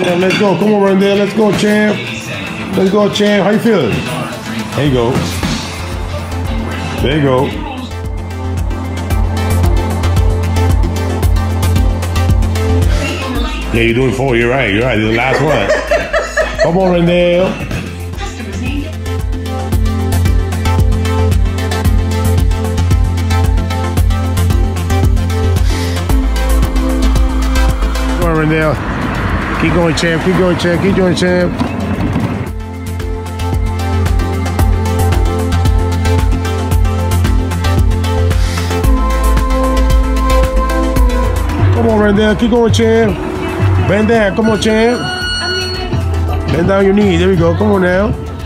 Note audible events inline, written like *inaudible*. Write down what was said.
Yeah, let's go. Come on, Rendell. Let's go, champ. Let's go, champ. How you feeling? There you go. There you go. Yeah, you're doing four. You're right. You're right. You're the last one. *laughs* Come on, Rendell. Come on, Rendell. Keep going, champ. Keep going, champ. Keep going, champ. Come on, Rendell. Keep going, champ. Bend down. Come on, champ. Bend down your knees. There we go. Come on now.